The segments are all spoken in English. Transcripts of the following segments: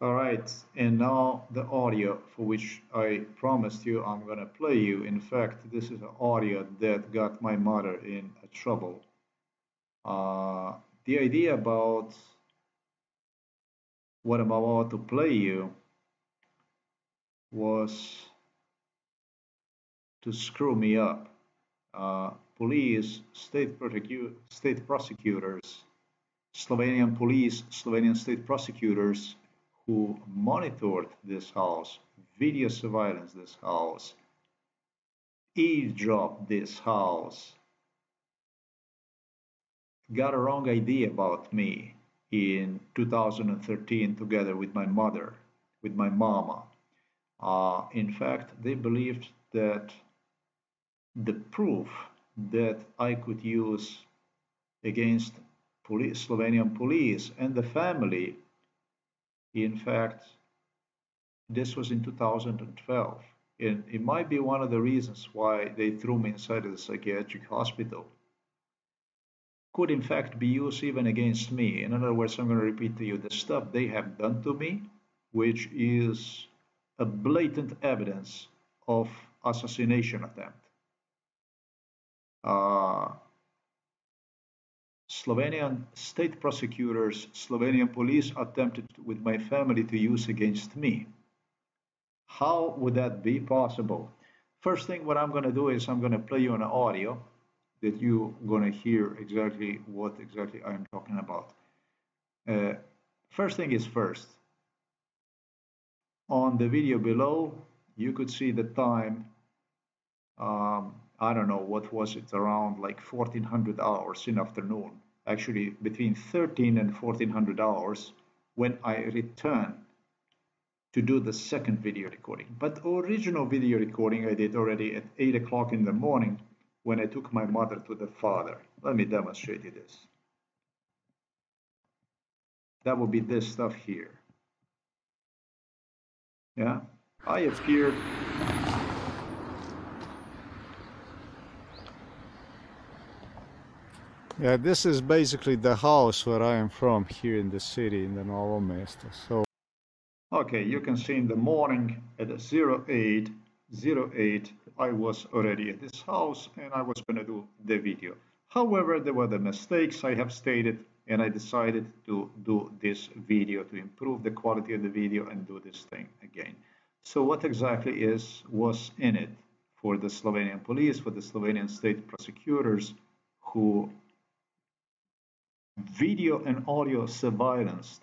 All right, and now the audio for which I promised you I'm gonna play you. In fact, this is an audio that got my mother in trouble. Uh, the idea about what I'm about to play you was to screw me up. Uh, police, state, state prosecutors, Slovenian police, Slovenian state prosecutors who monitored this house, video surveillance this house, eavesdropped this house, got a wrong idea about me in 2013 together with my mother, with my mama. Uh, in fact, they believed that the proof that I could use against police, Slovenian police and the family in fact, this was in 2012. And it might be one of the reasons why they threw me inside of the psychiatric hospital. Could in fact be used even against me. In other words, I'm going to repeat to you the stuff they have done to me, which is a blatant evidence of assassination attempt. Uh, Slovenian state prosecutors, Slovenian police attempted with my family to use against me. How would that be possible? First thing what I'm going to do is I'm going to play you an audio that you're going to hear exactly what exactly I'm talking about. Uh, first thing is first. On the video below, you could see the time. Um, I don't know what was it around like 1400 hours in afternoon actually between 13 and 1400 hours when I return to do the second video recording. But the original video recording I did already at 8 o'clock in the morning when I took my mother to the father. Let me demonstrate you this. That would be this stuff here. Yeah, I appeared Yeah, this is basically the house where I am from here in the city in the Novo Mesto. So Okay, you can see in the morning at 08, 08, I was already at this house and I was going to do the video. However, there were the mistakes I have stated and I decided to do this video to improve the quality of the video and do this thing again. So what exactly is was in it for the Slovenian police, for the Slovenian state prosecutors who video and audio surveillance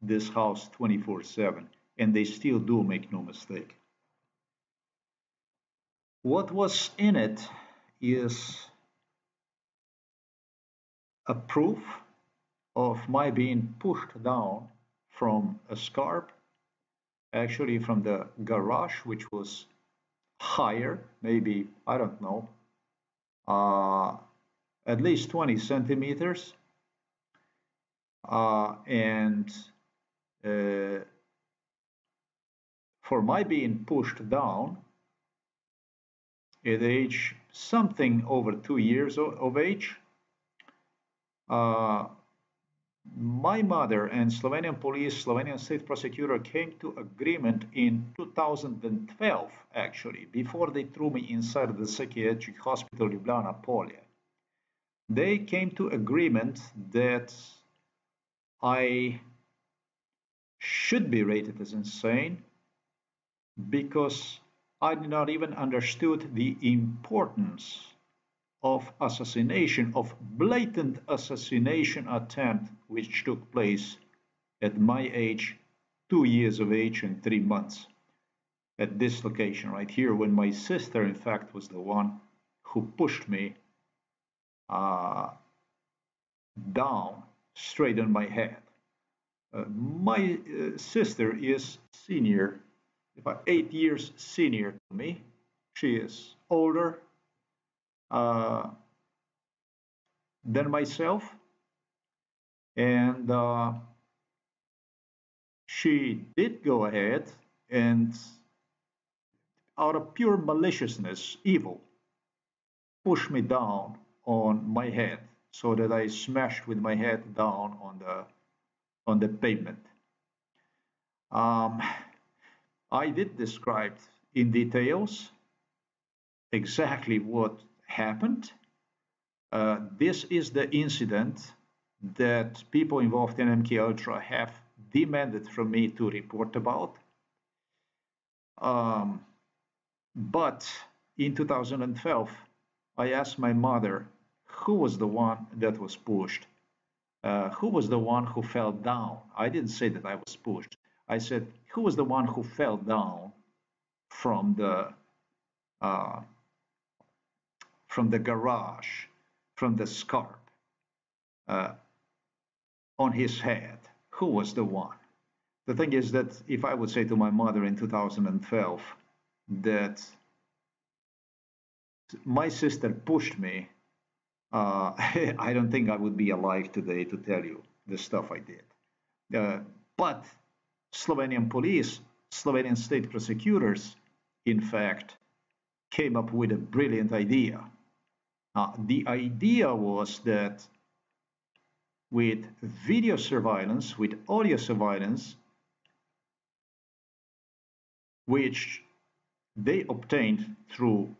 this house 24 7 and they still do make no mistake. What was in it is a proof of my being pushed down from a scarp actually from the garage which was higher maybe i don't know uh, at least 20 centimeters and uh, for my being pushed down at age something over two years of age, uh, my mother and Slovenian police, Slovenian state prosecutor came to agreement in 2012, actually, before they threw me inside the psychiatric hospital Ljubljana Polje. They came to agreement that I should be rated as insane because I did not even understood the importance of assassination, of blatant assassination attempt which took place at my age, two years of age and three months at this location right here when my sister in fact was the one who pushed me uh, down straight on my head. Uh, my uh, sister is senior, about eight years senior to me. She is older uh, than myself, and uh, she did go ahead and, out of pure maliciousness, evil, push me down on my head so that I smashed with my head down on the on the pavement. Um, I did describe in details exactly what happened. Uh, this is the incident that people involved in MK Ultra have demanded from me to report about. Um, but in 2012, I asked my mother who was the one that was pushed, uh, who was the one who fell down. I didn't say that I was pushed. I said, who was the one who fell down from the uh, from the garage, from the scarp uh, on his head? Who was the one? The thing is that if I would say to my mother in 2012 that my sister pushed me, uh, I don't think I would be alive today to tell you the stuff I did. Uh, but Slovenian police, Slovenian state prosecutors, in fact, came up with a brilliant idea. Uh, the idea was that with video surveillance, with audio surveillance, which they obtained through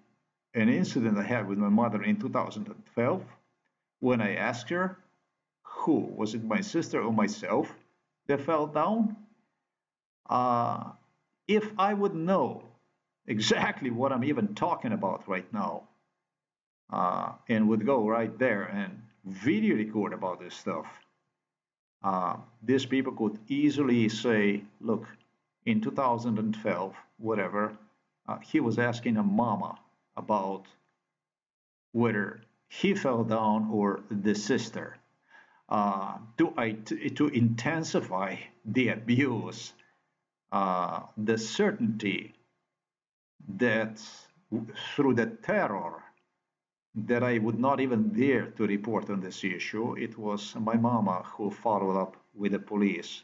an incident I had with my mother in 2012 when I asked her who was it my sister or myself that fell down? Uh, if I would know exactly what I'm even talking about right now uh, and would go right there and video record about this stuff uh, these people could easily say look in 2012 whatever uh, he was asking a mama about whether he fell down or the sister. Uh, to, to intensify the abuse, uh, the certainty that through the terror that I would not even dare to report on this issue, it was my mama who followed up with the police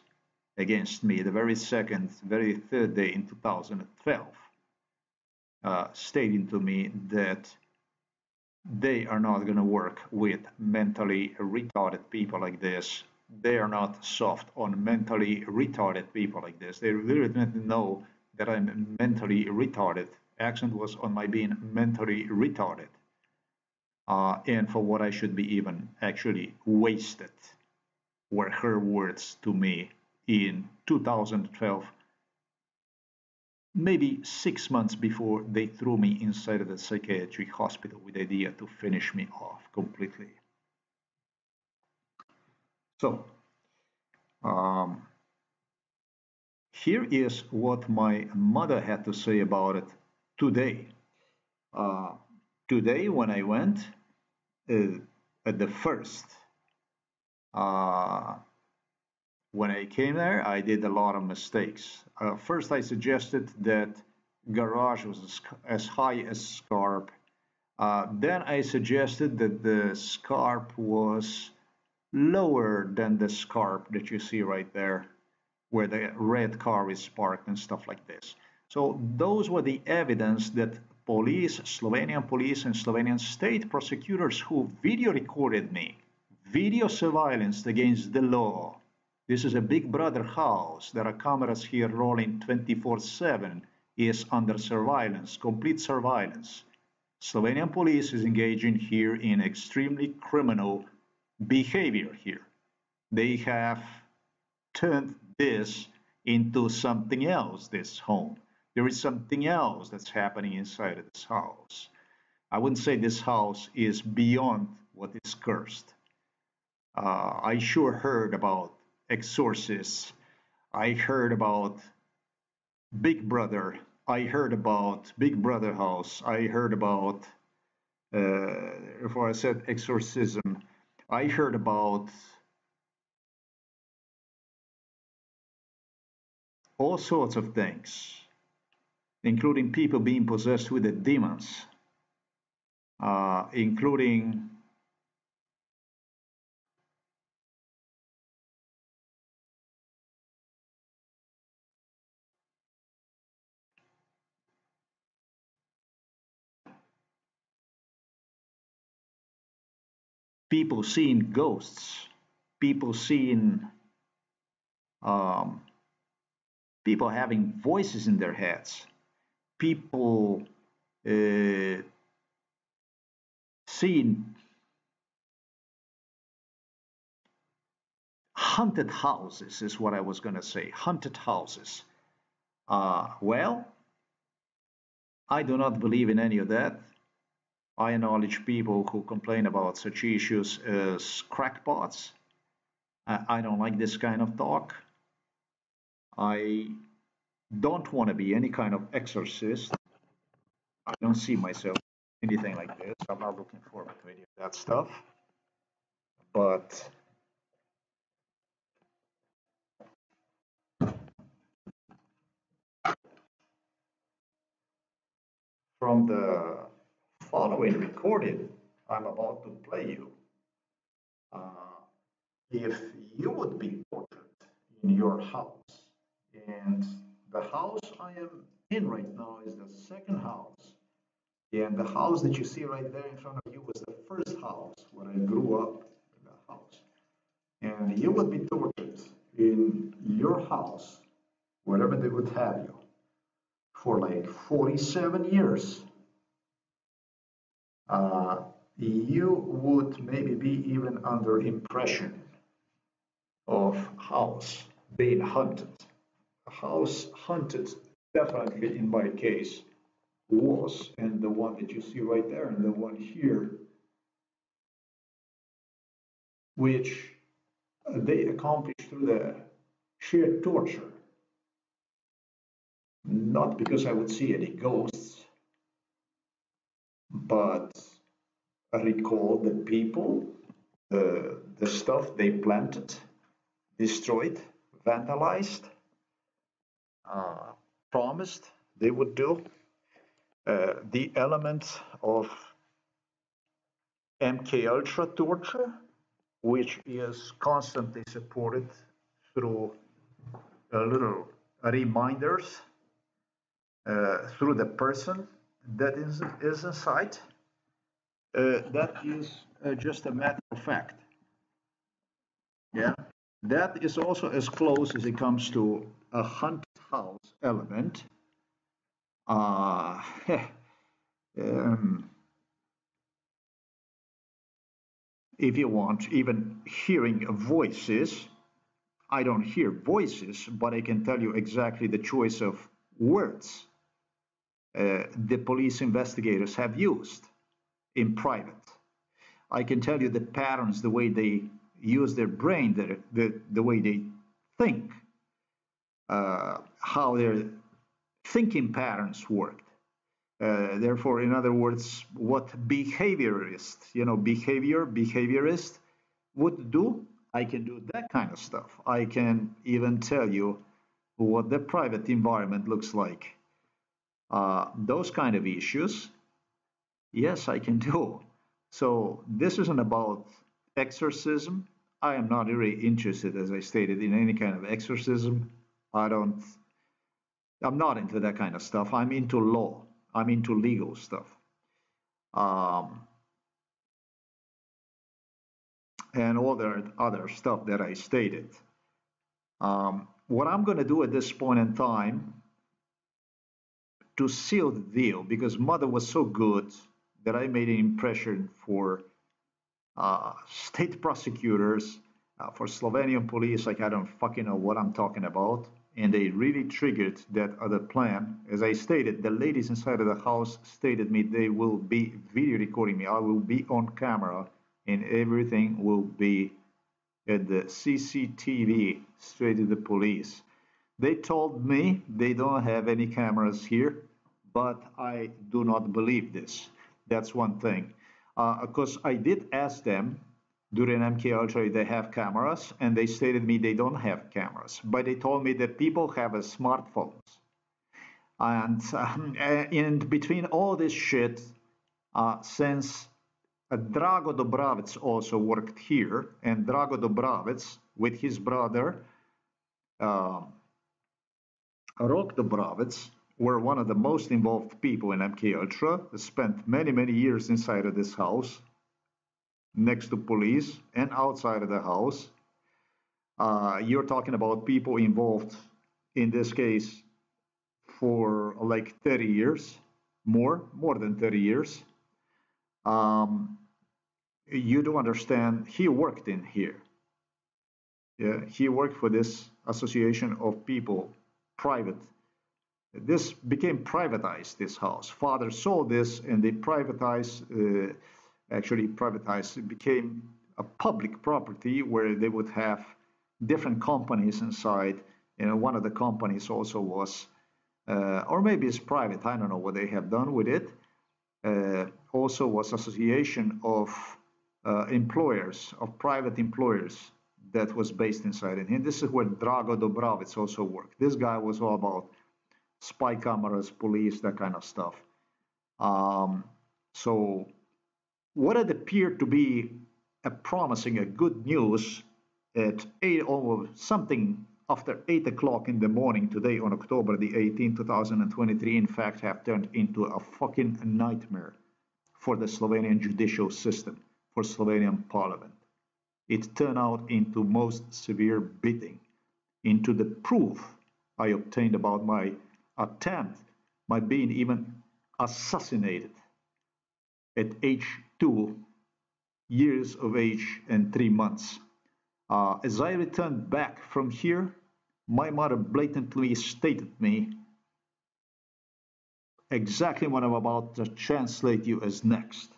against me the very second, very third day in 2012 uh, stating to me that they are not going to work with mentally retarded people like this. They are not soft on mentally retarded people like this. They really know that I'm mentally retarded. Accent was on my being mentally retarded. Uh, and for what I should be even actually wasted were her words to me in 2012 maybe six months before they threw me inside of the psychiatric hospital with the idea to finish me off completely. So, um, here is what my mother had to say about it today. Uh, today, when I went uh, at the first uh, when I came there, I did a lot of mistakes. Uh, first, I suggested that garage was as high as scarp. Uh, then I suggested that the scarp was lower than the scarp that you see right there, where the red car is parked and stuff like this. So those were the evidence that police, Slovenian police and Slovenian state prosecutors who video recorded me, video surveillance against the law, this is a big brother house. There are cameras here rolling 24-7. He Is under surveillance, complete surveillance. Slovenian police is engaging here in extremely criminal behavior here. They have turned this into something else, this home. There is something else that's happening inside of this house. I wouldn't say this house is beyond what is cursed. Uh, I sure heard about exorcists. I heard about Big Brother. I heard about Big Brother House. I heard about, uh, before I said exorcism, I heard about all sorts of things, including people being possessed with the demons, uh, including people seeing ghosts, people seeing um, people having voices in their heads, people uh, seeing haunted houses is what I was going to say. Haunted houses. Uh, well, I do not believe in any of that. I acknowledge people who complain about such issues as crackpots. I don't like this kind of talk. I don't want to be any kind of exorcist. I don't see myself anything like this. I'm not looking forward to any of that stuff. But from the following recording I'm about to play you, uh, if you would be tortured in your house, and the house I am in right now is the second house, and the house that you see right there in front of you was the first house where I grew up in the house, and you would be tortured in your house, wherever they would have you, for like 47 years, Uh, you would maybe be even under impression of house being hunted. House hunted, definitely in my case, was, and the one that you see right there, and the one here, which they accomplished through the sheer torture not because I would see any ghosts, but recall the people, the, the stuff they planted, destroyed, vandalized, uh, promised they would do, uh, the elements of MK Ultra torture, which is constantly supported through little reminders uh, through the person that is, is inside, uh, that is uh, just a matter of fact. Yeah, that is also as close as it comes to a hunt house element. Uh, um, if you want, even hearing voices. I don't hear voices, but I can tell you exactly the choice of words the police investigators have used in private. I can tell you the patterns, the way they use their brain, the, the, the way they think, uh, how their thinking patterns worked. Uh, therefore, in other words, what behaviorists, you know, behavior, behaviorist would do, I can do that kind of stuff. I can even tell you what the private environment looks like uh, those kind of issues, yes, I can do. So this isn't about exorcism. I am not really interested, as I stated, in any kind of exorcism. I don't, I'm not into that kind of stuff. I'm into law. I'm into legal stuff. Um, and all the other stuff that I stated. Um, what I'm going to do at this point in time to seal the deal because mother was so good that I made an impression for uh, state prosecutors, uh, for Slovenian police, like I don't fucking know what I'm talking about. And they really triggered that other plan. As I stated, the ladies inside of the house stated me they will be video recording me. I will be on camera and everything will be at the CCTV straight to the police. They told me they don't have any cameras here, but I do not believe this. That's one thing. Because uh, I did ask them during MK Ultra they have cameras, and they stated me they don't have cameras, but they told me that people have a smartphones. And um, in between all this shit, uh, since uh, Drago Dobravec also worked here, and Drago Dobravec with his brother, uh, Rok Dobravec were one of the most involved people in MK Ultra. Spent many many years inside of this house, next to police and outside of the house. Uh, you're talking about people involved in this case, for like 30 years, more, more than 30 years. Um, you do understand, he worked in here. Yeah, he worked for this association of people, private. This became privatized, this house. Father saw this and they privatized, uh, actually privatized, it became a public property where they would have different companies inside. You know, one of the companies also was, uh, or maybe it's private, I don't know what they have done with it. Uh, also was association of uh, employers, of private employers that was based inside. And this is where Drago Dobravec also worked. This guy was all about spy cameras, police, that kind of stuff. Um, so what had appeared to be a promising, a good news at 8 or something after 8 o'clock in the morning today on October the 18th, 2023, in fact, have turned into a fucking nightmare for the Slovenian judicial system, for Slovenian parliament it turned out into most severe beating, into the proof I obtained about my attempt, my being even assassinated at age two years of age and three months. Uh, as I returned back from here, my mother blatantly stated me exactly what I'm about to translate you as next.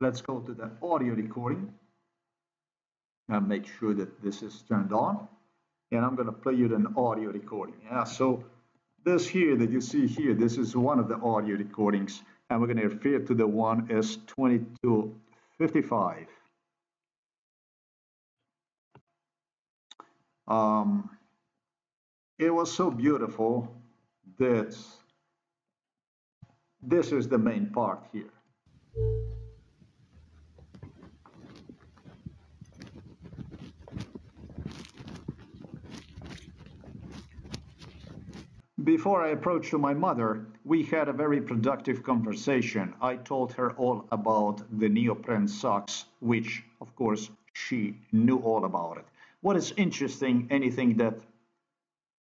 Let's go to the audio recording and make sure that this is turned on. And I'm going to play you an audio recording. Yeah, so this here that you see here, this is one of the audio recordings, and we're going to refer to the one as 2255. Um, it was so beautiful that this is the main part here. Before I approached to my mother, we had a very productive conversation. I told her all about the neoprene socks, which, of course, she knew all about it. What is interesting, anything that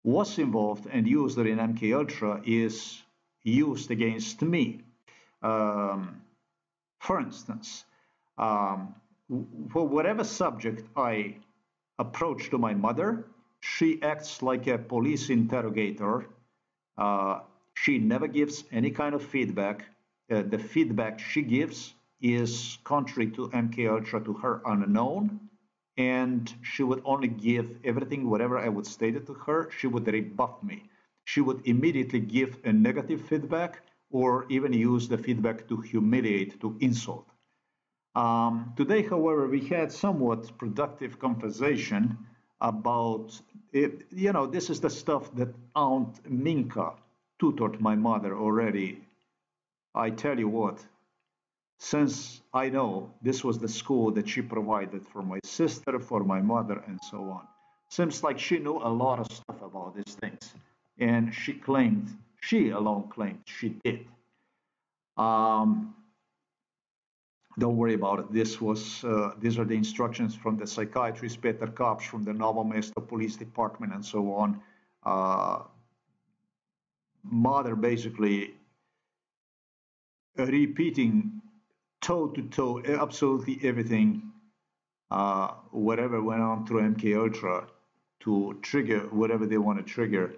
was involved and used in MK Ultra is used against me. Um, for instance, um, for whatever subject I approach to my mother, she acts like a police interrogator she never gives any kind of feedback. Uh, the feedback she gives is contrary to MK Ultra to her unknown, and she would only give everything, whatever I would state it to her, she would rebuff me. She would immediately give a negative feedback or even use the feedback to humiliate, to insult. Um, today, however, we had somewhat productive conversation about it, you know, this is the stuff that Aunt Minka tutored my mother already. I tell you what, since I know this was the school that she provided for my sister, for my mother, and so on, seems like she knew a lot of stuff about these things. And she claimed, she alone claimed she did. Um, don't worry about it. This was uh, these are the instructions from the psychiatrist Peter Kapsch from the Novo Mesto Police Department and so on. Uh, mother basically repeating toe to toe absolutely everything uh, whatever went on through MK Ultra to trigger whatever they want to trigger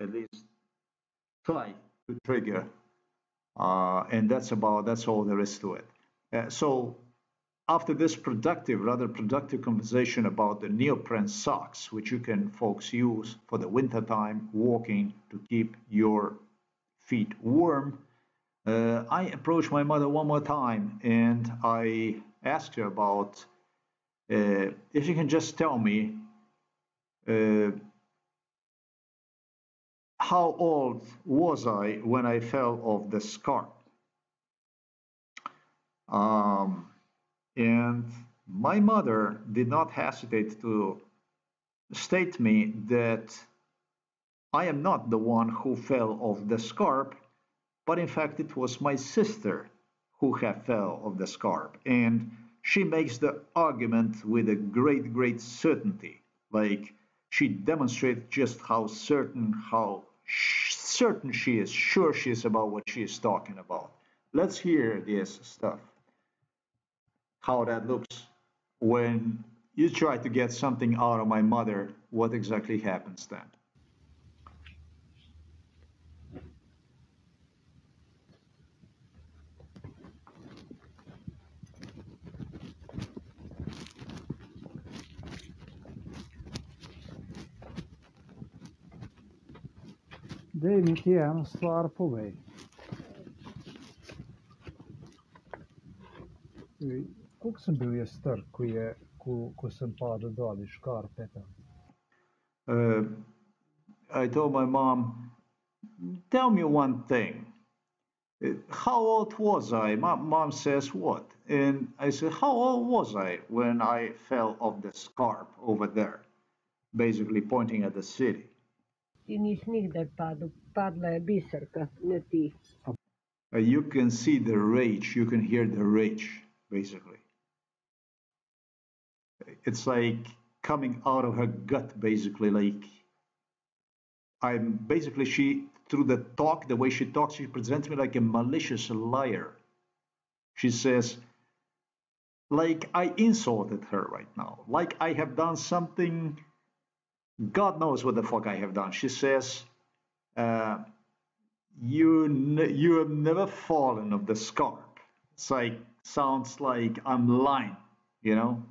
at least try to trigger uh, and that's about that's all there is to it. Uh, so after this productive, rather productive conversation about the neoprene socks, which you can folks use for the winter time walking to keep your feet warm, uh, I approached my mother one more time and I asked her about uh, if she can just tell me uh, how old was I when I fell off the scarp? Um, and my mother did not hesitate to state me that I am not the one who fell off the scarp, but in fact it was my sister who had fell off the scarp. And she makes the argument with a great, great certainty. Like she demonstrates just how certain, how certain she is, sure she is about what she is talking about. Let's hear this stuff, how that looks when you try to get something out of my mother, what exactly happens then? Sem bil jaz star, ko, je, ko, ko sem padel dol iz? Uh, I told my mom, tell me one thing. How old was I? My mom says, what? And I said, how old was I when I fell off the scarp over there? Basically pointing at the city. Uh, you can see the rage, you can hear the rage, basically. It's like coming out of her gut, basically. Like, I'm basically, she, through the talk, the way she talks, she presents me like a malicious liar. She says, like I insulted her right now, like I have done something God knows what the fuck I have done. She says, uh, you, you have never fallen of the scarp. It's like, sounds like I'm lying, you know?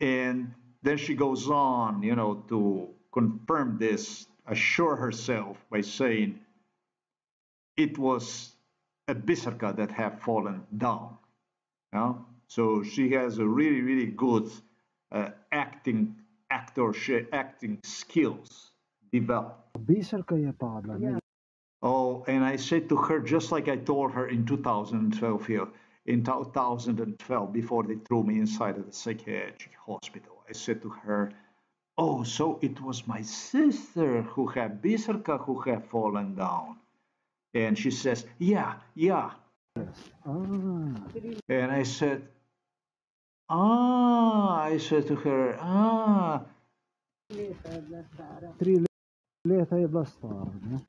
And then she goes on, you know, to confirm this, assure herself by saying, it was a biserka that have fallen down. You know? So she has a really, really good uh, acting actor acting skills develop. Biserka je padla. Yeah. Oh, and I said to her, just like I told her in 2012 here, in 2012, before they threw me inside of the psychiatric hospital, I said to her, oh, so it was my sister who had Biserka who had fallen down. And she says, yeah, yeah. Yes. Ah. And I said, Ah, I said to her, ah. Tri leta je bila stara.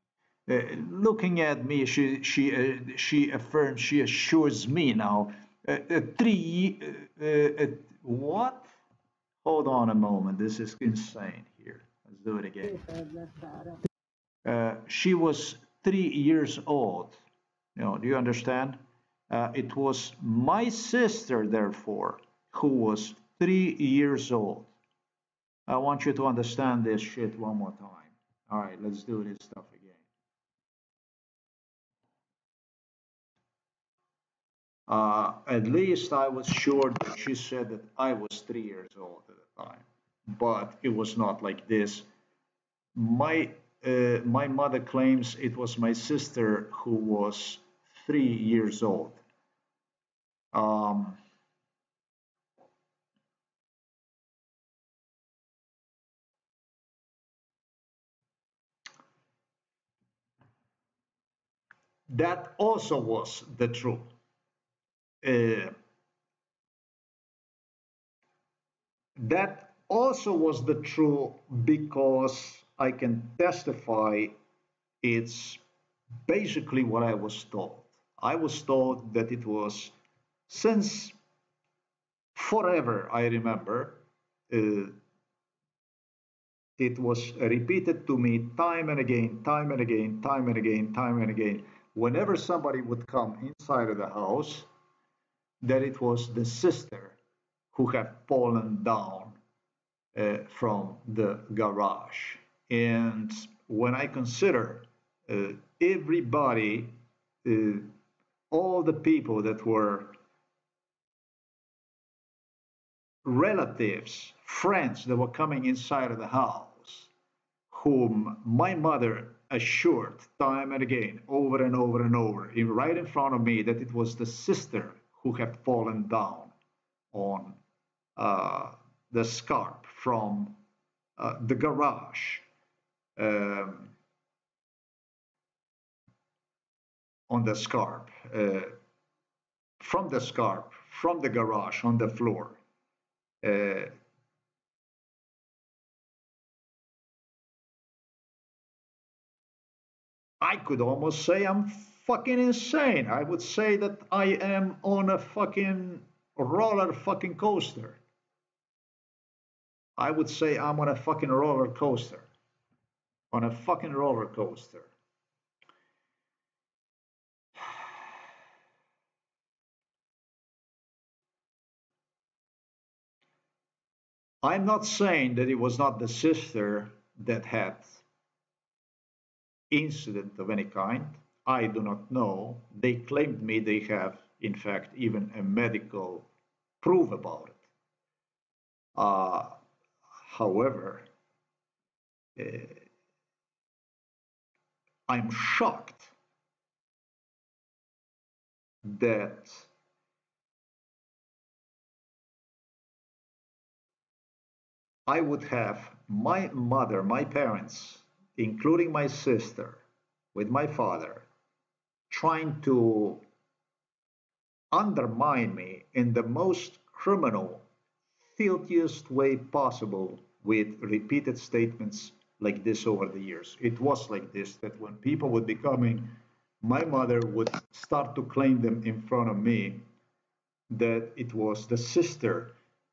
Uh, looking at me, she she uh, she affirms, she assures me now. Uh, uh three, uh, uh, what? Hold on a moment. This is insane here. Let's do it again. she was three years old. You know, do you understand? it was my sister, therefore, who was three years old. I want you to understand this shit one more time. All right, let's do this stuff again. Uh, at least I was sure that she said that I was three years old at the time, but it was not like this. My uh, my mother claims it was my sister who was three years old. Um, that also was the truth. Uh, that also was the truth because I can testify it's basically what I was taught. I was taught that it was since forever, I remember, uh, it was repeated to me time and again, time and again, time and again, time and again whenever somebody would come inside of the house, that it was the sister who had fallen down uh, from the garage. And when I consider uh, everybody, uh, all the people that were relatives, friends that were coming inside of the house, whom my mother assured time and again, over and over and over, right in front of me, that it was the sister who had fallen down on uh, the scarp from uh, the garage. Um, on the scarp, uh, from the scarp, from the garage on the floor. I could almost say I'm fucking insane. I would say that I am on a fucking roller fucking coaster. I would say I'm on a fucking roller coaster. On a fucking roller coaster. I'm not saying that it was not the sister that had incident of any kind. I do not know. They claimed me they have, in fact, even a medical proof about it. Uh, however, uh, I'm shocked that I would have my mother, my parents, including my sister, with my father, trying to undermine me in the most criminal, filthiest way possible with repeated statements like this over the years. It was like this that when people would be coming, my mother would start to claim them in front of me that it was the sister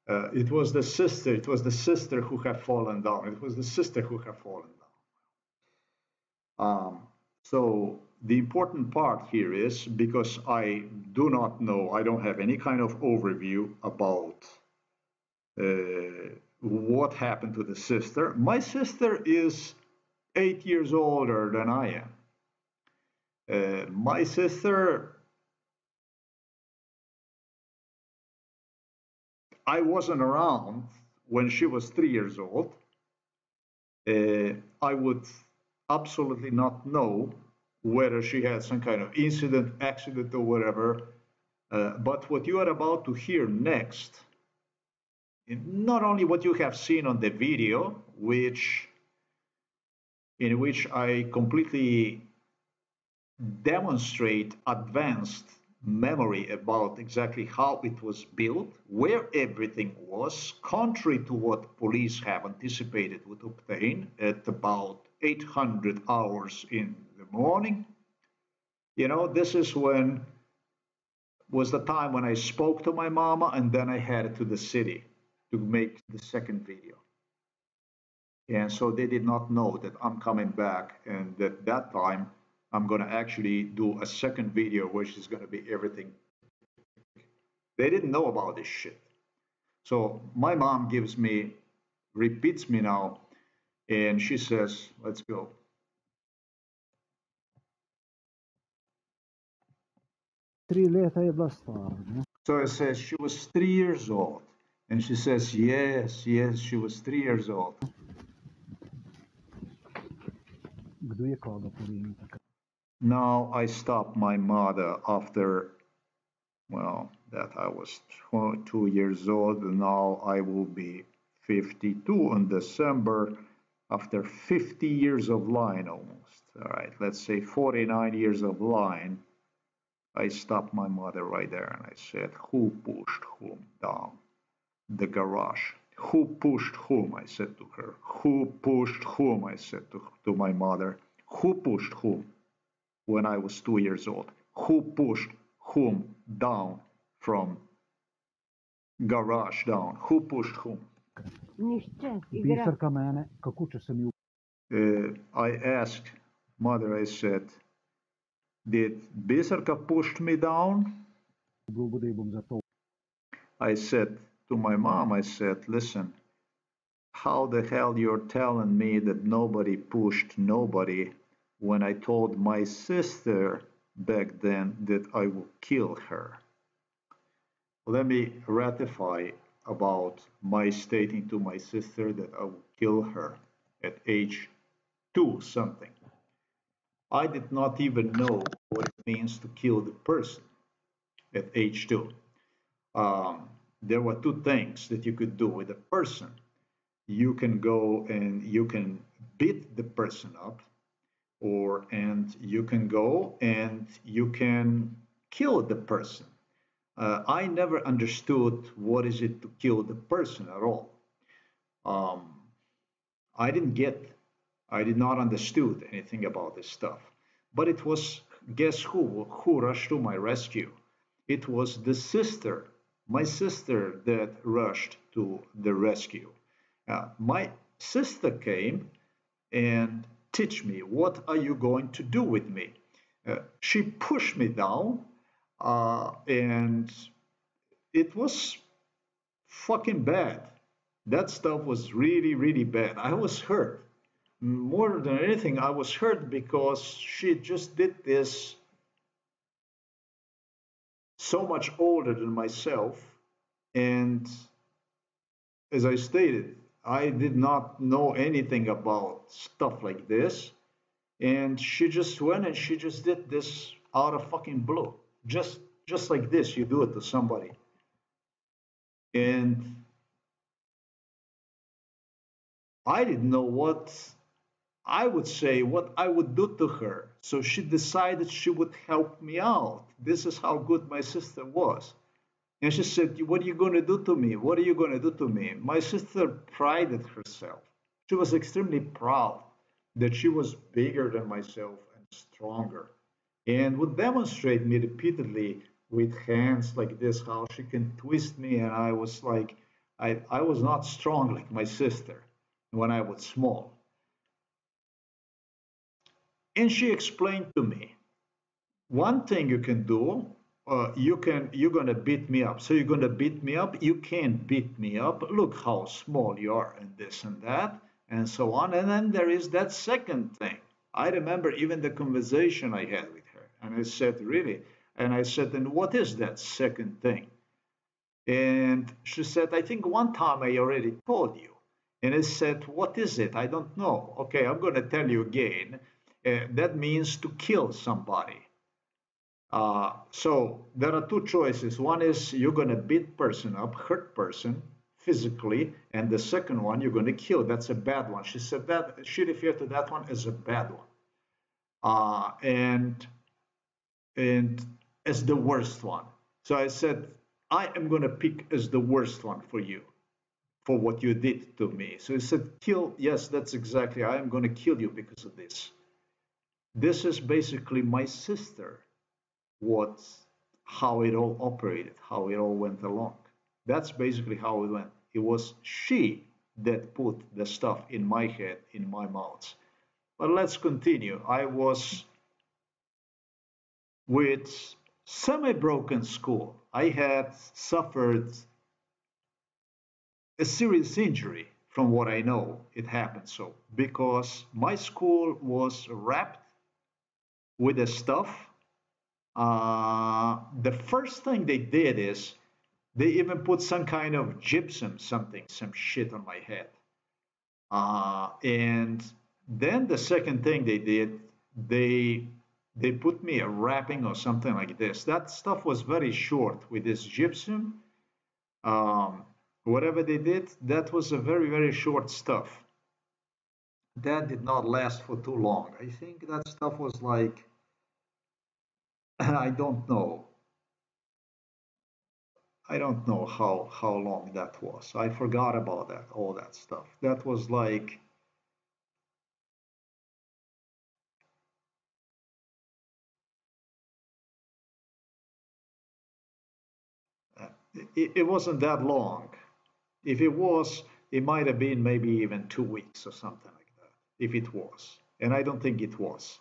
uh, it was the sister, it was the sister who had fallen down. It was the sister who had fallen. Um, so the important part here is because I do not know, I don't have any kind of overview about uh, what happened to the sister. My sister is eight years older than I am. Uh, my sister I wasn't around when she was three years old. Uh, I would absolutely not know whether she had some kind of incident, accident, or whatever. Uh, but what you are about to hear next, not only what you have seen on the video, which in which I completely demonstrate advanced memory about exactly how it was built, where everything was, contrary to what police have anticipated would obtain at about 800 hours in the morning. You know, this is when was the time when I spoke to my mama and then I headed to the city to make the second video. And so they did not know that I'm coming back and that that time I'm going to actually do a second video, which is going to be everything. They didn't know about this shit. So my mom gives me, repeats me now, and she says, let's go. So it says she was three years old. And she says, yes, yes, she was three years old. Now I stopped my mother after, well, that I was two years old, now I will be 52 in December after 50 years of line almost. All right, let's say 49 years of line. I stopped my mother right there and I said, Who pushed whom down the garage? Who pushed whom? I said to her. Who pushed whom? I said to, to my mother. Who pushed whom? when I was two years old. Who pushed whom down from garage down? Who pushed whom? Uh, I asked mother, I said, did Biserka push me down? I said to my mom, I said, listen, how the hell you're telling me that nobody pushed nobody when I told my sister back then that I would kill her. Let me ratify about my stating to my sister that I would kill her at age two something. I did not even know what it means to kill the person at age two. Um, there were two things that you could do with a person. You can go and you can beat the person up or and you can go and you can kill the person. Uh, I never understood what is it to kill the person at all. Um, I didn't get, I did not understood anything about this stuff. But it was, guess who, who rushed to my rescue? It was the sister, my sister that rushed to the rescue. Uh, my sister came and teach me, what are you going to do with me? Uh, she pushed me down uh, and it was fucking bad. That stuff was really, really bad. I was hurt. More than anything, I was hurt because she just did this so much older than myself. And as I stated, I did not know anything about stuff like this. And she just went and she just did this out of fucking blue. Just just like this, you do it to somebody. And I didn't know what I would say, what I would do to her. So she decided she would help me out. This is how good my sister was. And she said, What are you going to do to me? What are you going to do to me? My sister prided herself. She was extremely proud that she was bigger than myself and stronger. And would demonstrate me repeatedly with hands like this how she can twist me. And I was like, I, I was not strong like my sister when I was small. And she explained to me one thing you can do uh, you can you're gonna beat me up. So you're gonna beat me up. You can't beat me up. Look how small you are and this and that and so on. And then there is that second thing. I remember even the conversation i had with and i said really? And i said and what is that second thing? And she said i think one time i already told you. And i said what is it? I don't know. Okay i'm going to tell you again. Uh, that means to kill somebody. Uh, so there are two choices. One is you're going to beat person up, hurt person physically, and the second one you're going to kill. That's a bad one. She said that she referred to that one as a bad one, uh, and and as the worst one. So I said I am going to pick as the worst one for you for what you did to me. So he said, kill. Yes, that's exactly. I am going to kill you because of this. This is basically my sister what how it all operated, how it all went along. That's basically how it went. It was she that put the stuff in my head, in my mouth. But let's continue. I was with semi-broken school. I had suffered a serious injury from what I know it happened so because my school was wrapped with the stuff uh, the first thing they did is they even put some kind of gypsum, something, some shit on my head. Uh, and then the second thing they did, they they put me a wrapping or something like this. That stuff was very short with this gypsum. Um, whatever they did, that was a very very short stuff. That did not last for too long. I think that stuff was like I don't know. I don't know how how long that was. I forgot about that, all that stuff. That was like it, it wasn't that long. If it was, it might have been maybe even two weeks or something like that. If it was, and I don't think it was.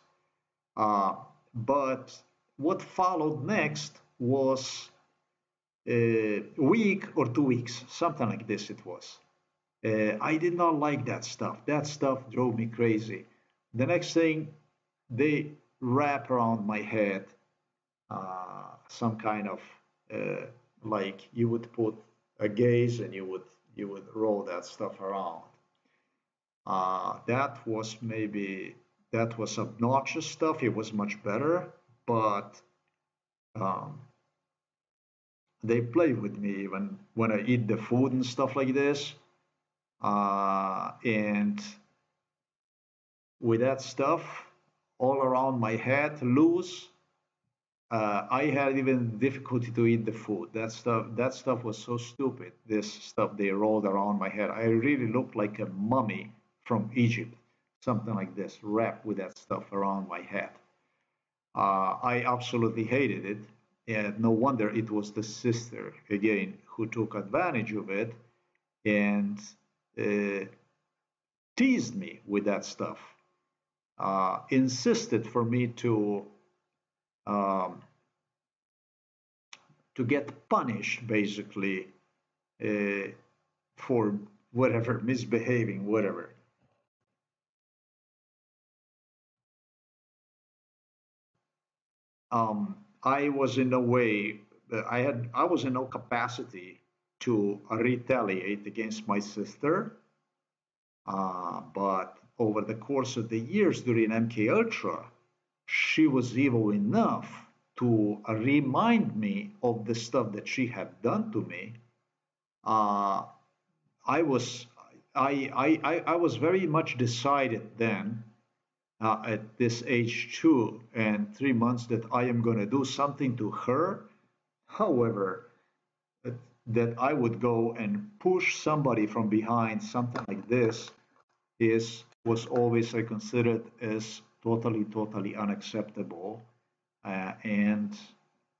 Uh, but what followed next was a week or two weeks, something like this it was. Uh, I did not like that stuff. That stuff drove me crazy. The next thing, they wrap around my head uh, some kind of uh, like you would put a gaze and you would you would roll that stuff around. Uh, that was maybe that was obnoxious stuff. It was much better but um, they play with me even when I eat the food and stuff like this. Uh, and with that stuff all around my head loose, uh, I had even difficulty to eat the food. That stuff, that stuff was so stupid. This stuff they rolled around my head. I really looked like a mummy from Egypt, something like this, wrapped with that stuff around my head. Uh, I absolutely hated it. And no wonder it was the sister, again, who took advantage of it and uh, teased me with that stuff. Uh, insisted for me to um, to get punished, basically, uh, for whatever misbehaving, whatever. Um, I was in no way, I had, I was in no capacity to retaliate against my sister. Uh, but over the course of the years during MK Ultra, she was evil enough to remind me of the stuff that she had done to me. Uh, I was I, I, I was very much decided then uh, at this age two and three months that I am going to do something to her. However, that I would go and push somebody from behind, something like this, is was always I considered as totally, totally unacceptable. Uh, and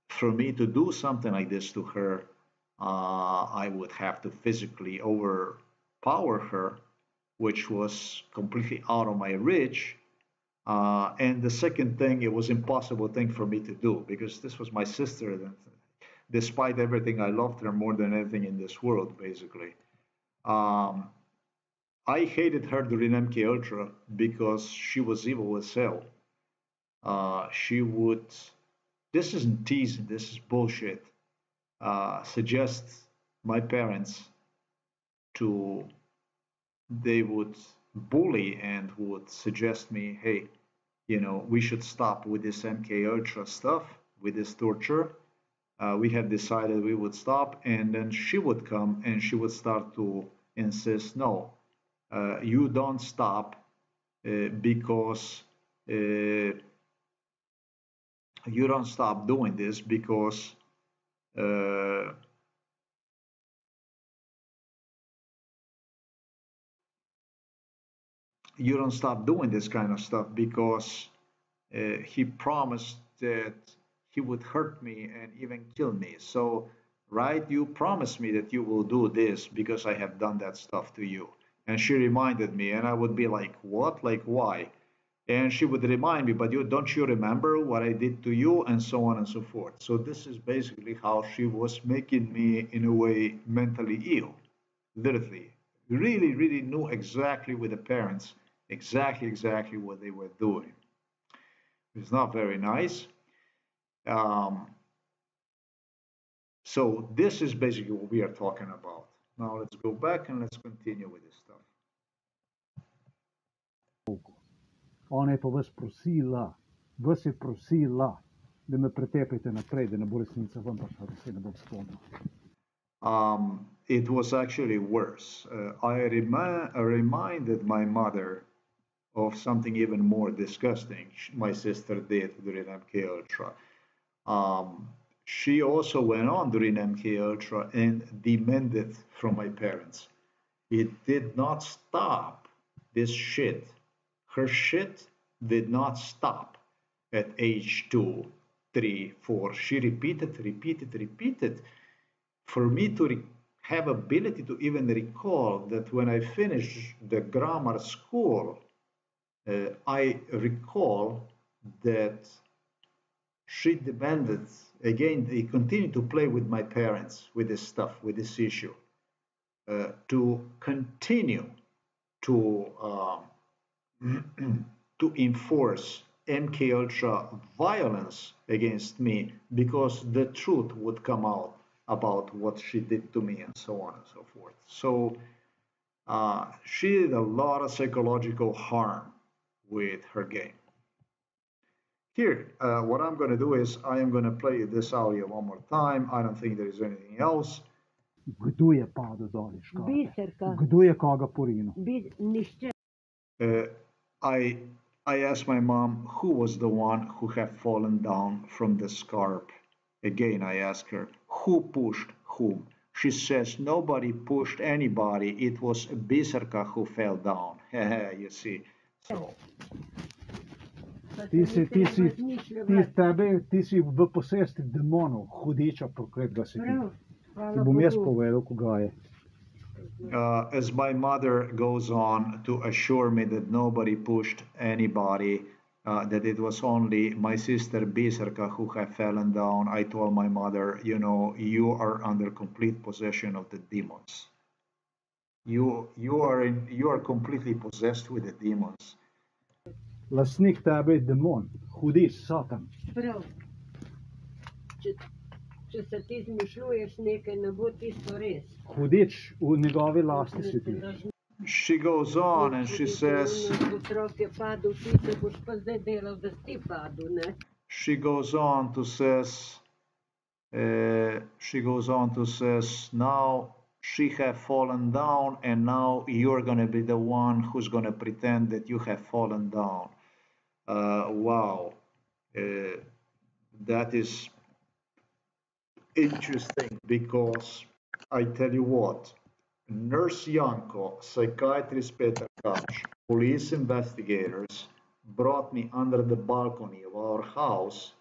for me to do something like this to her, uh, I would have to physically overpower her, which was completely out of my reach uh, and the second thing, it was impossible thing for me to do because this was my sister. And despite everything, I loved her more than anything in this world, basically. Um, I hated her during MK Ultra because she was evil as hell. Uh, she would, this isn't teasing, this is bullshit. Uh, suggest my parents to, they would bully and would suggest me, hey, you know, we should stop with this MK Ultra stuff, with this torture. Uh, we had decided we would stop, and then she would come and she would start to insist, no, uh, you don't stop uh, because uh, you don't stop doing this because uh, you don't stop doing this kind of stuff because uh, he promised that he would hurt me and even kill me. So, right, you promised me that you will do this because I have done that stuff to you. And she reminded me, and I would be like, what? Like, why? And she would remind me, but you don't you remember what I did to you, and so on and so forth. So this is basically how she was making me, in a way, mentally ill, literally. Really, really knew exactly with the parents exactly, exactly what they were doing. It's not very nice. Um, so this is basically what we are talking about. Now let's go back and let's continue with this stuff. Ona je pa vas prosila, vas je prosila, da me pretepete naprej, da ne bo resnica vam prišla, da se ne bom spomnil. Um, it was actually worse. Uh, I remi reminded my mother of something even more disgusting my sister did during MK Ultra. Um, she also went on during MK Ultra and demanded from my parents. It did not stop this shit. Her shit did not stop at age two, three, four. She repeated, repeated, repeated. For me to have ability to even recall that when I finished the grammar school, uh, I recall that she demanded, again, they continue to play with my parents with this stuff, with this issue, uh, to continue to uh, to enforce MK Ultra violence against me because the truth would come out about what she did to me and so on and so forth. So uh, she did a lot of psychological harm with her game. Here, uh, what I'm going to do is I am going to play this audio one more time. I don't think there is anything else. Kdo je padel dol iz škape? Biserka. Kdo je koga porinil? Bi, nišče. Uh, I I asked my mom who was the one who had fallen down from the scarp. Again, I asked her who pushed whom. She says nobody pushed anybody. It was Biserka who fell down. you see. So Pa Ti si, ti si, ti, tebe, ti si v posesti demonov, hudiča prokletega si ti. Ti bom jaz povedal, koga je. Uh, as my mother goes on to assure me that nobody pushed anybody, uh, that it was only my sister Biserka who had fallen down, I told my mother, you know, you are under complete possession of the demons. You you are in you are completely possessed with the demons. Lasnik tebe je demon, hudič, satan. Prav. Če, če se ti izmišljuješ nekaj, ne bo tisto res. Hudič v njegovi lasti si ti. She goes on and she says, Otrok je padel, ti se boš pa zdaj delal, da si padel, ne? she goes on to says, uh, she goes on to says, now she have fallen down and now you're going to be the one who's going to pretend that you have fallen down. Uh, wow. Uh, that is interesting because I tell you what, Nurse Yanko, psychiatrist Peter Koch, police investigators brought me under the balcony of our house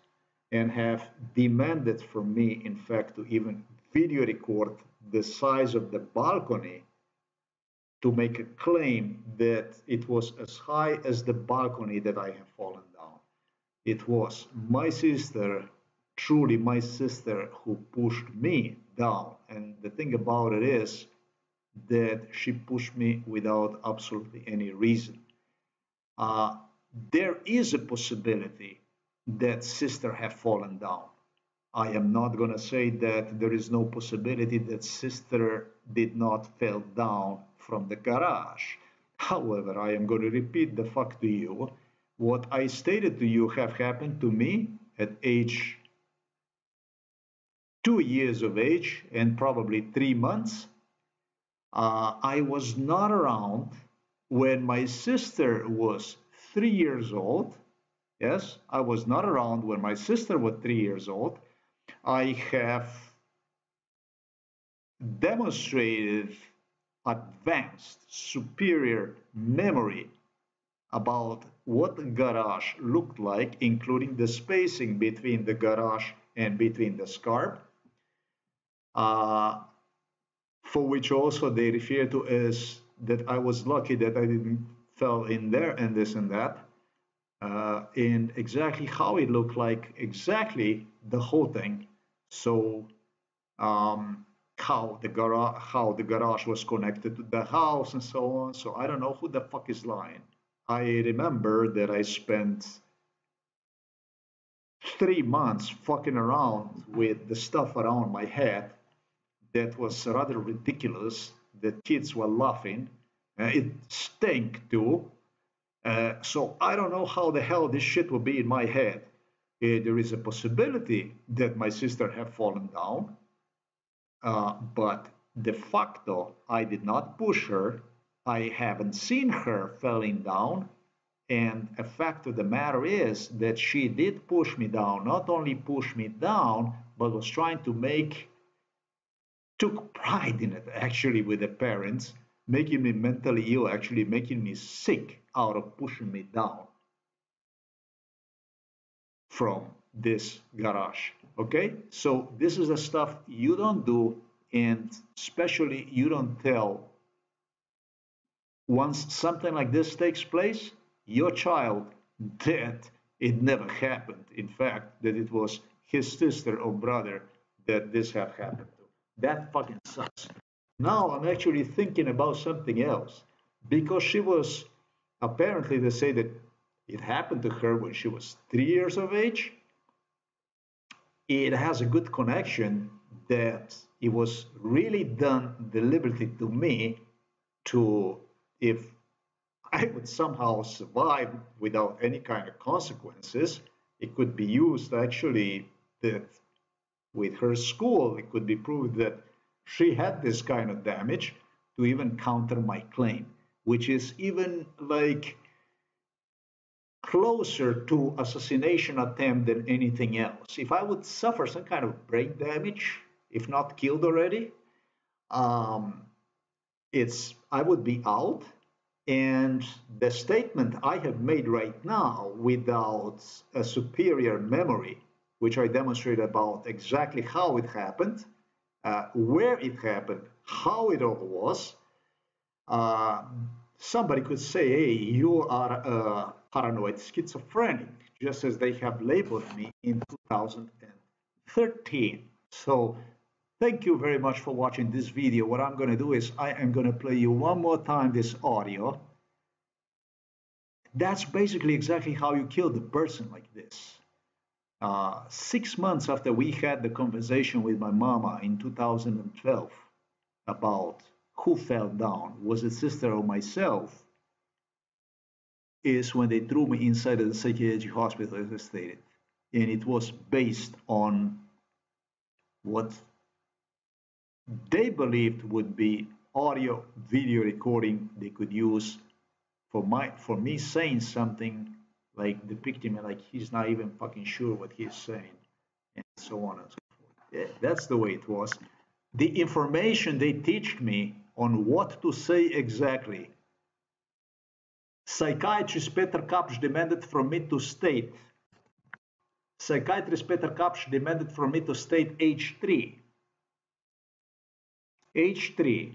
and have demanded from me, in fact, to even video record the size of the balcony to make a claim that it was as high as the balcony that I have fallen down. It was my sister, truly my sister, who pushed me down. And the thing about it is that she pushed me without absolutely any reason. Uh, there is a possibility that sister have fallen down. I am not going to say that there is no possibility that sister did not fell down from the garage. However, I am going to repeat the fact to you. What I stated to you have happened to me at age two years of age and probably three months. Uh, I was not around when my sister was three years old. Yes, I was not around when my sister was three years old. I have demonstrated advanced, superior memory about what the garage looked like, including the spacing between the garage and between the scarp, uh, for which also they refer to as that I was lucky that I didn't fell in there and this and that, uh, and exactly how it looked like, exactly the whole thing. So um, how the garage how the garage was connected to the house and so on. So I don't know who the fuck is lying. I remember that I spent three months fucking around with the stuff around my head that was rather ridiculous. The kids were laughing. Uh, it stank too. Uh, so I don't know how the hell this shit will be in my head. Uh, there is a possibility that my sister have fallen down, uh, but de facto I did not push her. I haven't seen her falling down, and a fact of the matter is that she did push me down. Not only push me down, but was trying to make took pride in it actually with the parents, making me mentally ill, actually making me sick out of pushing me down from this garage. Okay, so this is the stuff you don't do, and especially you don't tell. Once something like this takes place, your child that it never happened. In fact, that it was his sister or brother that this have happened to. That fucking sucks. Now I'm actually thinking about something else because she was apparently they say that it happened to her when she was three years of age. It has a good connection that it was really done deliberately to me to if I would somehow survive without any kind of consequences, it could be used actually that with her school, it could be proved that she had this kind of damage to even counter my claim, which is even like closer to assassination attempt than anything else. If I would suffer some kind of brain damage, if not killed already, um, it's I would be out And the statement I have made right now without a superior memory, which I demonstrate about exactly how it happened, uh, where it happened, how it all was, uh, somebody could say, hey, you are a paranoid schizophrenic, just as they have labeled me in 2013. So thank you very much for watching this video. What I'm going to do is I am going to play you one more time this audio. That's basically exactly how you kill the person like this. Uh, six months after we had the conversation with my mama in 2012 about who fell down, was it sister or myself, is when they threw me inside of the psychiatric hospital, as I stated. And it was based on what they believed would be audio video recording they could use for my for me saying something like depicting me like he's not even fucking sure what he's saying and so on and so forth yeah, that's the way it was the information they teach me on what to say exactly psychiatrist peter kapsch demanded from me to state psychiatrist peter kapsch demanded from me to state h3 h3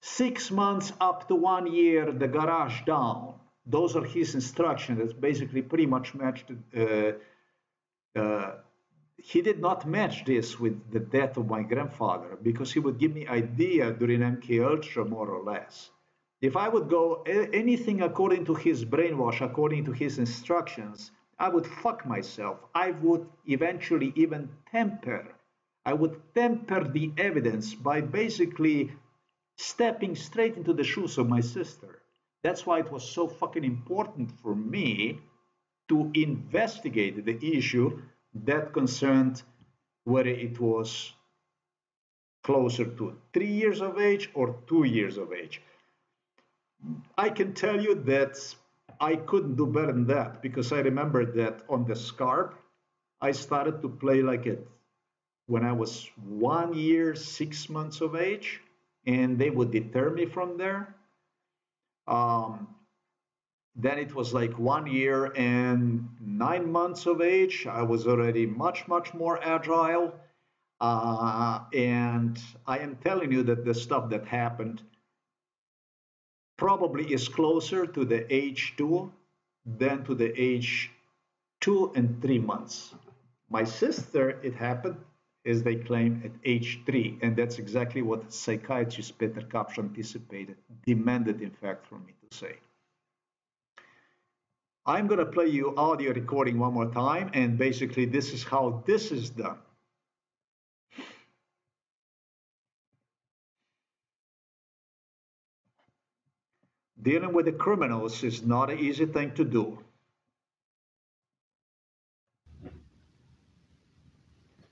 six months up to one year the garage down those are his instructions. That's basically pretty much matched. Uh, uh, he did not match this with the death of my grandfather because he would give me idea during MK Ultra more or less. If I would go anything according to his brainwash, according to his instructions, I would fuck myself. I would eventually even temper. I would temper the evidence by basically stepping straight into the shoes of my sister. That's why it was so fucking important for me to investigate the issue that concerned whether it was closer to three years of age or two years of age. I can tell you that I couldn't do better than that because I remember that on the SCARP, I started to play like it when I was one year, six months of age, and they would deter me from there. Um, then it was like one year and nine months of age. I was already much, much more agile. Uh, and I am telling you that the stuff that happened probably is closer to the age two than to the age two and three months. My sister, it happened as they claim, at age three. And that's exactly what psychiatrist Peter Kapsch anticipated, demanded, in fact, for me to say. I'm going to play you audio recording one more time, and basically this is how this is done. Dealing with the criminals is not an easy thing to do.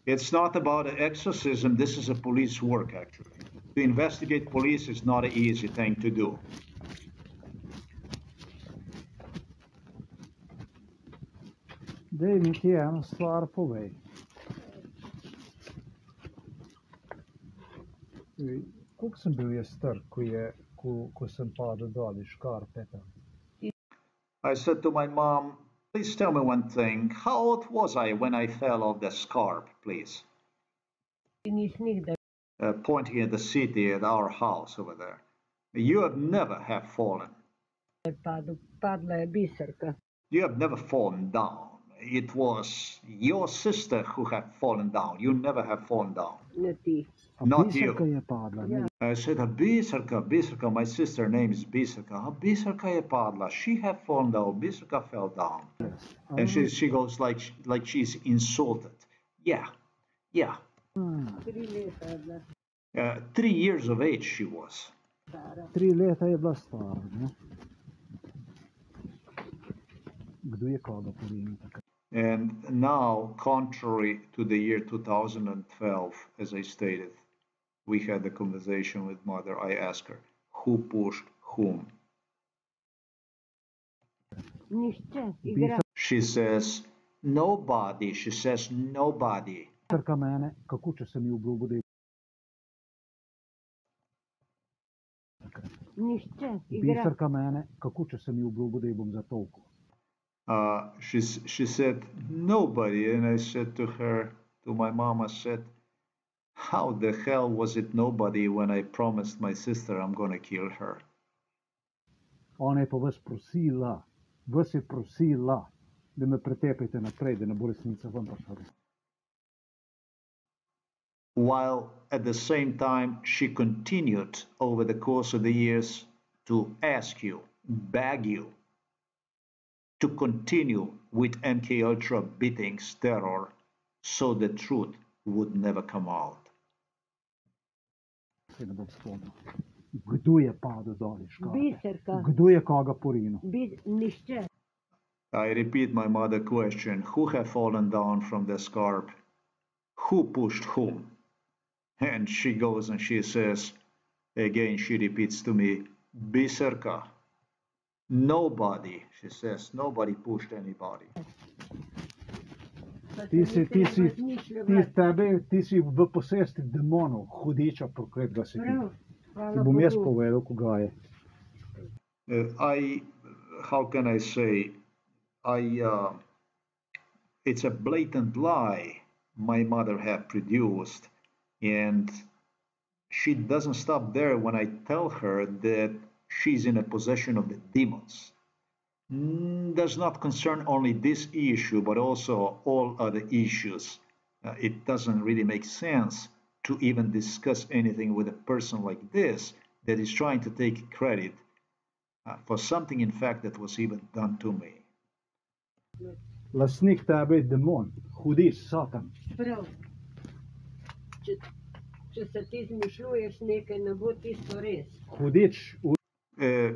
It's not about an exorcism. This is a police work, actually. To investigate police is not an easy thing to do. Dej mi ti eno stvar povej. Koliko sem bil jaz star, ko, ko, ko sem padel dol iz? I said to my mom, Please tell me one thing. How old was I when I fell off the scarp, please? Uh, pointing at the city at our house over there. You have never have fallen. You have never fallen down. It was your sister who had fallen down. You never have fallen down. Not you. padla. ne? I said, a Biserka, Biserka, my sister name is Biserka. A Biserka je padla. She had fallen down. Biserka fell down. And she, she goes like, like she's insulted. Yeah, yeah. Uh, three years of age she was. Tri leta je bila stara. Ne? Kdo je koga porinil takrat? And now, contrary to the year 2012, as I stated, we had a conversation with mother. I asked her, who pushed whom? She says, nobody. She says, nobody. Uh, she, she said, Nobody. And I said to her, to my mom, I said, How the hell was it nobody when I promised my sister I'm gonna kill her? Ona je pa vas prosila, vas je prosila, da me pretepete naprej, da ne bo resnica prišla. While at the same time, she continued over the course of the years to ask you, beg you, to continue with MK Ultra beatings, terror, so the truth would never come out. Se ne bom spomnil. Kdo je padel dol iz škatle? Kdo je koga porinil? Nihče. I repeat my mother question Who have fallen down from the scarp? Who pushed whom? And she goes and she says, again, she repeats to me, Biserka. Nobody, she says, nobody pushed anybody. Pa Ti se si, ni ti treba si, ti, izmišljati. tebe, ti si v posesti demonov, hudiča prokletega si ti. Prav, Ti hvala bom jaz Bogu. povedal, koga je. Uh, I, how can I say, I, uh, it's a blatant lie my mother had produced, and she doesn't stop there when I tell her that she's in a possession of the demons. Mm, does not concern only this issue, but also all other issues. Uh, it doesn't really make sense to even discuss anything with a person like this that is trying to take credit uh, for something, in fact, that was even done to me. Lasnik tebe je demon, hudič, satan. Prav. Če, če se ti izmišljuješ nekaj, ne bo tisto res. Hudič, Uh,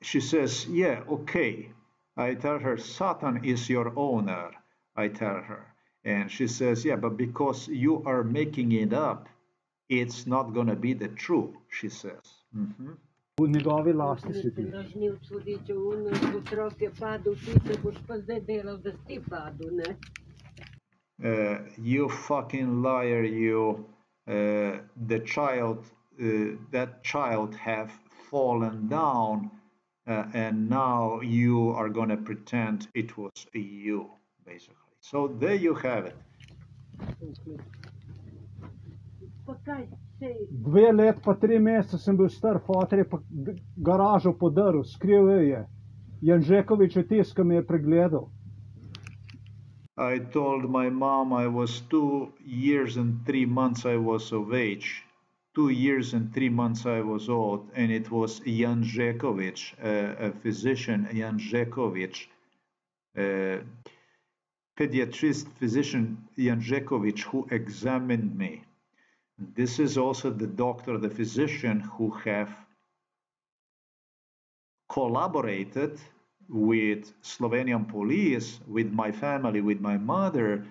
she says, Yeah, okay. I tell her, Satan is your owner. I tell her. And she says, Yeah, but because you are making it up, it's not going to be the truth, she says. Mhm. v njegovi lasti si ti. Lažniv čudiče, uno otrok je padel, ti se boš pa zdaj delal, da si padel, ne? Uh, you fucking liar, you. Uh, the child, uh, that child have fallen down, uh, and now you are going to pretend it was you, basically. So there you have it. Pa kaj, sej, Dve let pa tri mesece sem bil star, fotor je pa g- garažo podaril, skril je. Janžekovič je tisk, ki me je pregledal. I told my mom I was two years and three months I was of age. Two years and three months I was old, and it was Janžekovič, uh, a physician, Janžekovič, uh, pediatrist physician Janžekovič, who examined me. This is also the doctor, the physician who have collaborated with Slovenian police, with my family, with my mother,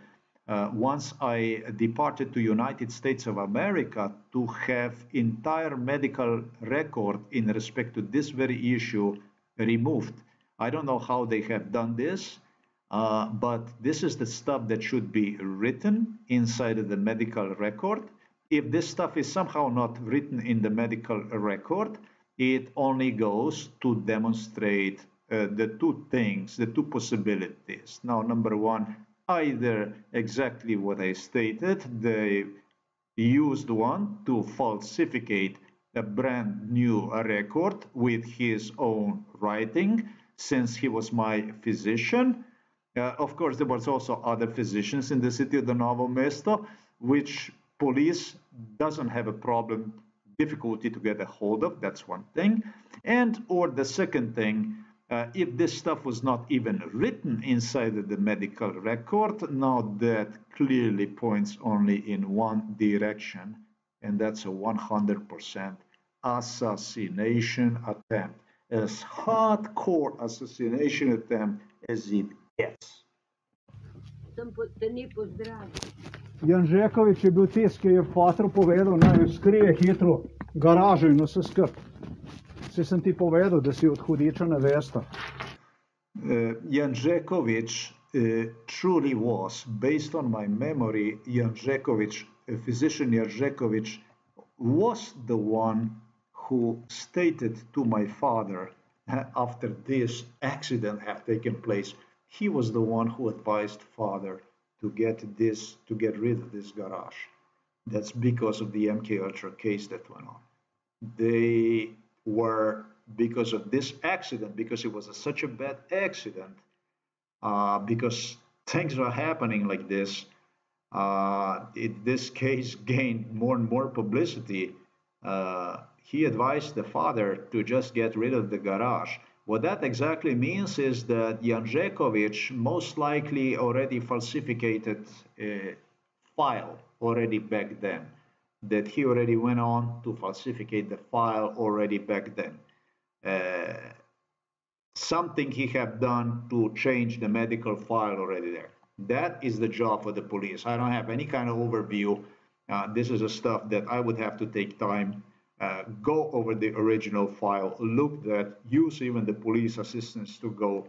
uh, once I departed to United States of America to have entire medical record in respect to this very issue removed. I don't know how they have done this, uh, but this is the stuff that should be written inside of the medical record. If this stuff is somehow not written in the medical record, it only goes to demonstrate uh, the two things, the two possibilities. Now, number one, either exactly what I stated, they used one to falsificate a brand new record with his own writing, since he was my physician. Uh, of course, there was also other physicians in the city of the Novo Mesto, which police doesn't have a problem, difficulty to get a hold of. That's one thing. And or the second thing, uh, if this stuff was not even written inside of the medical record, now that clearly points only in one direction, and that's a 100% assassination attempt. As hardcore assassination attempt as it gets. sem po, te ni pozdravil. Janžekovič je bil tisti, ki je fotru povedal, naj skrije hitro garažo in vse skup. Se sem ti povedal, da si od hudiča. Uh, Janžekovič uh, truly was, based on my memory, Janžekovič, uh, physician Janžekovič, was the one who stated to my father after this accident had taken place, he was the one who advised father to get this to get rid of this garage. That's because of the MK Ultra case that went on. They were because of this accident, because it was a, such a bad accident, uh, because things were happening like this. Uh, it, this case gained more and more publicity. Uh, he advised the father to just get rid of the garage. What that exactly means is that Janžekovič most likely already falsificated a file already back then, that he already went on to falsificate the file already back then. Uh, something he had done to change the medical file already there. That is the job for the police. I don't have any kind of overview. Uh, this is a stuff that I would have to take time, uh, go over the original file, look that, use even the police assistance to go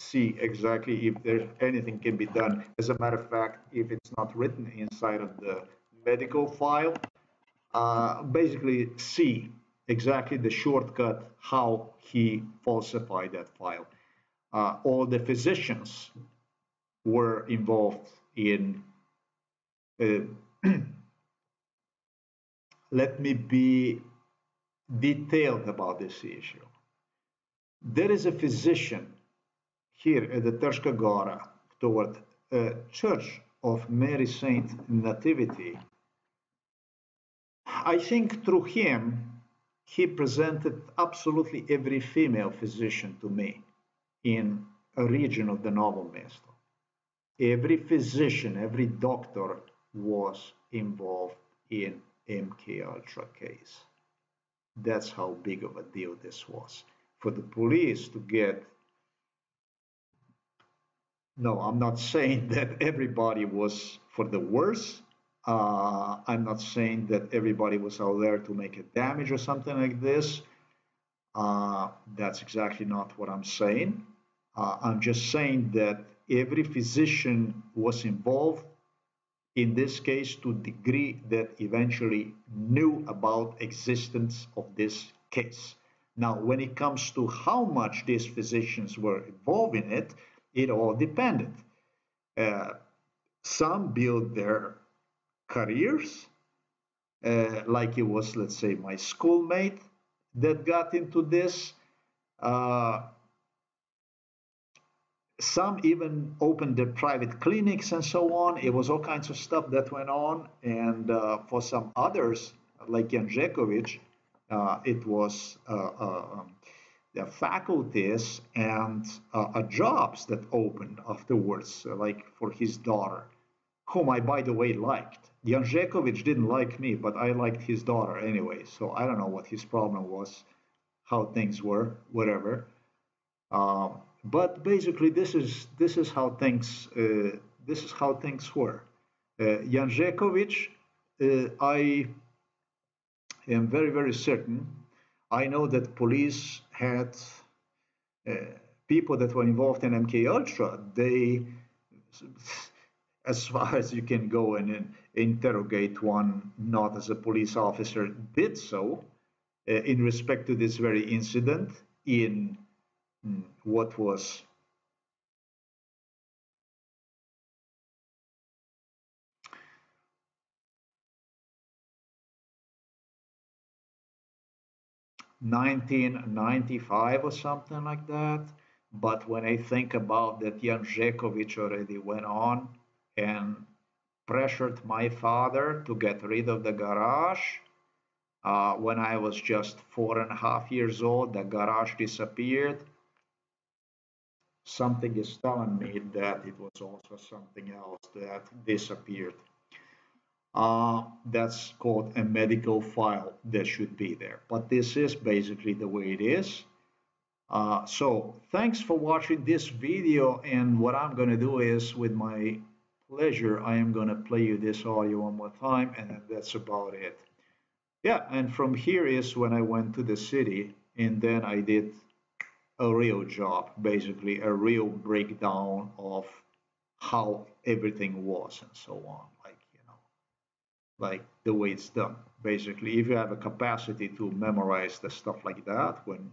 see exactly if there's anything can be done. As a matter of fact, if it's not written inside of the medical file, uh, basically see exactly the shortcut how he falsified that file. Uh, all the physicians were involved in. Uh, let me be detailed about this issue. There is a physician here at the Trška Gora toward a church of Mary Saint Nativity. I think through him he presented absolutely every female physician to me in a region of the Novo Mesto. Every physician, every doctor was involved in MK Ultra case. That's how big of a deal this was. For the police to get no, I'm not saying that everybody was for the worse, uh, I'm not saying that everybody was out there to make a damage or something like this. Uh, that's exactly not what I'm saying. Uh, I'm just saying that every physician was involved in this case to degree that eventually knew about existence of this case. Now, when it comes to how much these physicians were involved in it, it all depended. Uh, some built their careers, uh, like it was, let's say, my schoolmate that got into this. Uh, some even opened their private clinics and so on. It was all kinds of stuff that went on. And uh, for some others, like Janžekovič, uh, it was uh, uh, um, the faculties and jobs that opened afterwards, like for his daughter, whom I, by the way, liked. Janžekovič didn't like me, but I liked his daughter anyway. So I don't know what his problem was, how things were, whatever. Um, but basically, this is this is how things uh, this is how things were. Uh, Janžekovič, uh, I am very very certain. I know that police had uh, people that were involved in MK Ultra. They as far as you can go and interrogate one not as a police officer did so uh, in respect to this very incident in mm, what was Nineteen ninety five or something like that. But when I think about that Janžekovič already went on and pressured my father to get rid of the garage. Uh, when I was just four and a half years old, the garage disappeared. Something is telling me that it was also something else that disappeared. Uh, that's called a medical file that should be there. But this is basically the way it is. Uh, so thanks for watching this video. And what I'm going to do is with my pleasure, I am going to play you this audio one more time, and that's about it. Yeah, and from here is when I went to the city, and then I did a real job, basically a real breakdown of how everything was and so on. like you know, like the way it's done. Basically, if you have a capacity to memorize the stuff like that, when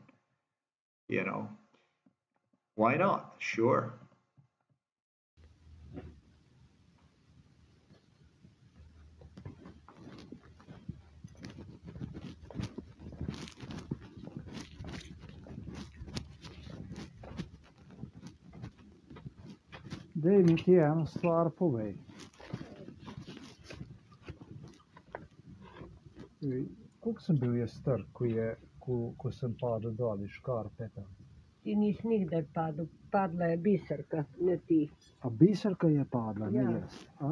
you know, why not? Sure. Dej mi ti eno stvar povej. Koliko sem bil jaz star, ko, je, ko, ko sem padel dol iz škarpeta? Ti nisi nikdar padel, padla je biserka, ne ti. A biserka je padla, ne Ja. jaz. A,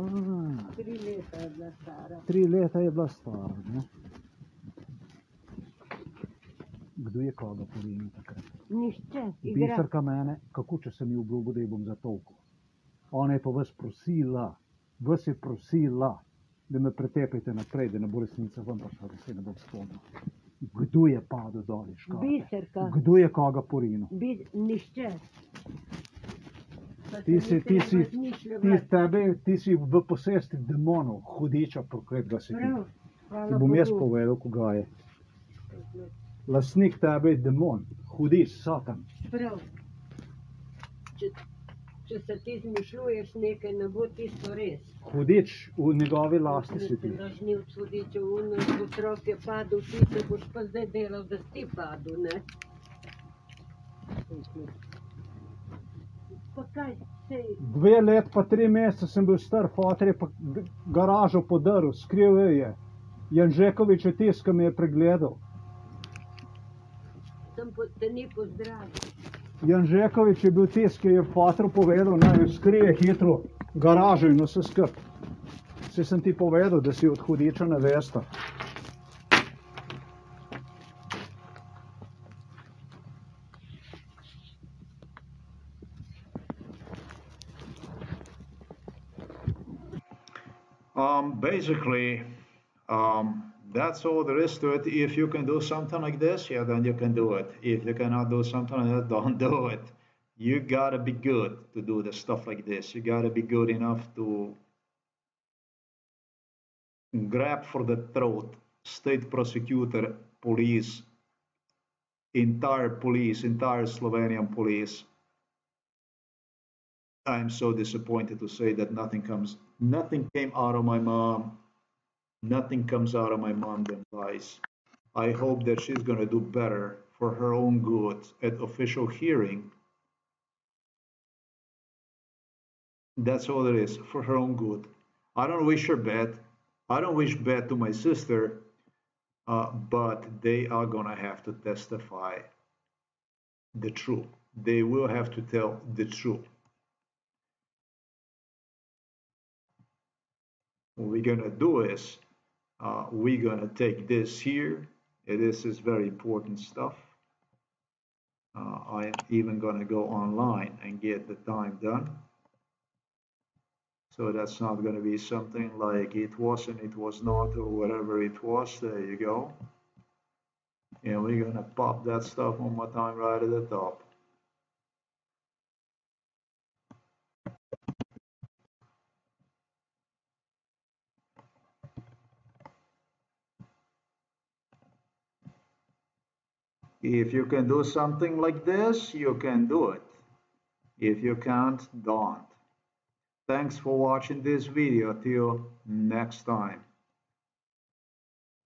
Tri leta je bila stara. tri leta je bila stara. Ne? Kdo je koga porinil takrat? Igra. Biserka mene, kako če sem ji obljubil, da ji bom zatolkel. Ona je pa vas prosila, vas je prosila, da me pretepete naprej, da ne bo resnica vam prišla, da se ne bom spomnil. Kdo je padel dol iz škarpe? Biserka. Kdo je koga porinil? Bi, nišče. Pa Ti si, ti si, ti, izmišljati. tebe, ti si v posesti demonov, hudiča prokletega si ti. Prav, Ti bom jaz povedal, koga je. Lasnik tebe je demon, hudič, satan. Prav. Če, če se ti izmišljuješ nekaj, ne bo tisto res. Hudič v njegovi lasti si ti. Lažnivc vodiče, un otrok je padel, ti se boš pa zdaj delal, da si ti padel, ne? Pa kaj, sej, Dve let pa tri mesece sem bil star, fotor je pa garažo podaril, skril jo je. Janžekovič je tisk, ki me je pregledal. sem po, te ni pozdravil. Janžekovič je bil tisk, ki je fotor povedal, naj jo skrije hitro garažo in vse skup. Se sem ti povedal, da si od hudiča nevesta. Um, basically, um, that's all there is to it. If you can do something like this, yeah, then you can do it. If you cannot do something like that, don't do it. You gotta be good to do the stuff like this. You gotta be good enough to grab for the throat state prosecutor, police, entire police, entire Slovenian police. I'm so disappointed to say that nothing comes, nothing came out of my mom. Nothing comes out of my mom than lies. I hope that she's gonna do better for her own good at official hearing. That's all it is for her own good. I don't wish her bad. I don't wish bad to my sister, uh, but they are gonna have to testify the truth. They will have to tell the truth. What we're gonna do is uh, we're gonna take this here. This is very important stuff. Uh, I'm even gonna go online and get the time done. So that's not gonna be something like it was and it was not or whatever it was. There you go. And we're gonna pop that stuff one more time right at the top. If you can do something like this, you can do it. If you can't, don't. Thanks for watching this video. Till next time.